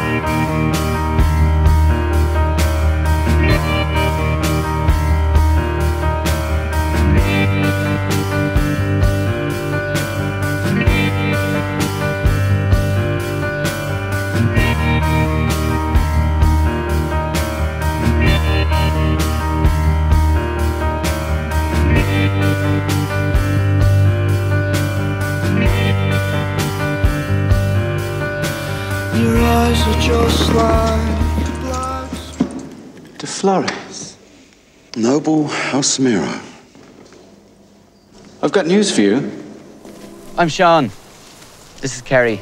Your just like De Flores. Noble Alsemero. I've got news for you. I'm Sean. This is Kerry.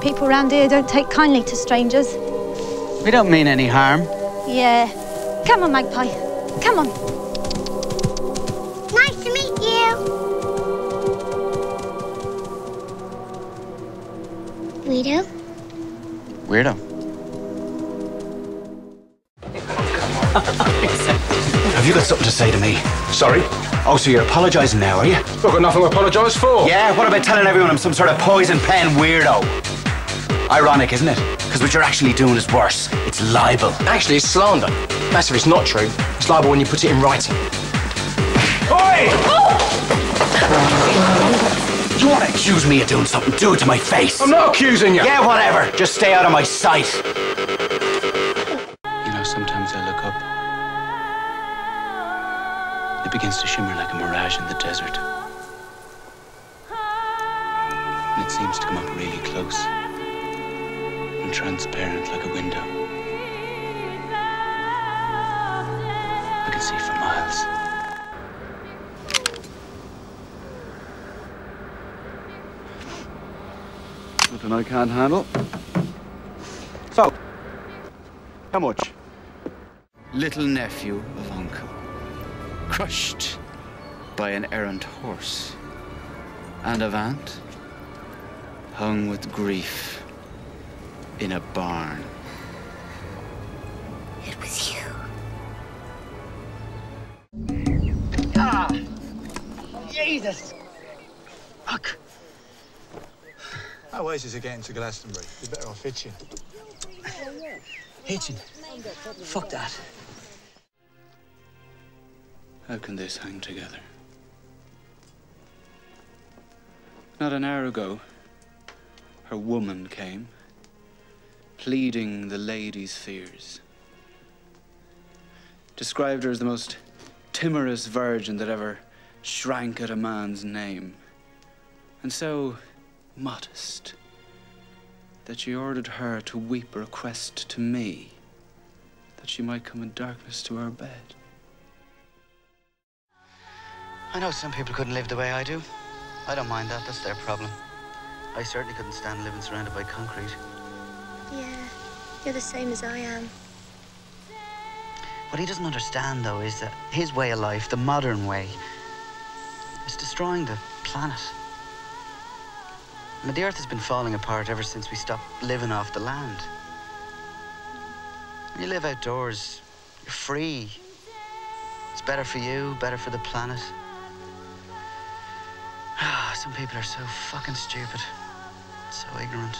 People around here don't take kindly to strangers. We don't mean any harm. Yeah. Come on, Magpie. Come on. Nice to meet you. Guido? Weirdo. Have you got something to say to me? Sorry? Oh, so you're apologising now, are you? I've got nothing to apologise for. Yeah, what about telling everyone I'm some sort of poison pen weirdo? Ironic, isn't it? Because what you're actually doing is worse. It's libel. Actually, it's slander. That's if it's not true. It's libel when you put it in writing. Oi! Oh! You want to accuse me of doing something? Do it to my face. I'm not accusing you. Yeah, whatever. Just stay out of my sight. You know, sometimes I look up. It begins to shimmer like a mirage in the desert. And it seems to come up really close and transparent like a window. Nothing I can't handle. So, how much? Little nephew of uncle, crushed by an errant horse, and of aunt, hung with grief in a barn. It was you. Ah! Jesus! Fuck. How ways is it getting to Glastonbury? You're better off hitching. Hitching. Fuck that. How can this hang together? Not an hour ago, her woman came, pleading the lady's fears. Described her as the most timorous virgin that ever shrank at a man's name, and so modest that she ordered her to weep a request to me that she might come in darkness to her bed. I know some people couldn't live the way I do. I don't mind that. That's their problem. I certainly couldn't stand living surrounded by concrete. Yeah, you're the same as I am. What he doesn't understand, though, is that his way of life, the modern way, is destroying the planet. Mean, the Earth has been falling apart ever since we stopped living off the land. You live outdoors, you're free. It's better for you, better for the planet. Some people are so fucking stupid, so ignorant.